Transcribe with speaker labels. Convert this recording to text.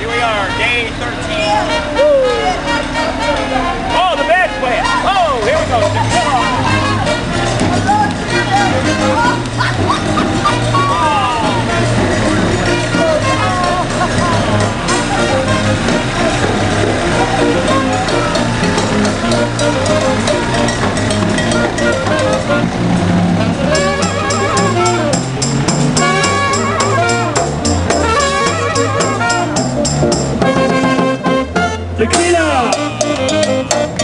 Speaker 1: day 13. Oh, the bad plan. Oh, here we go. Come on. Thank you.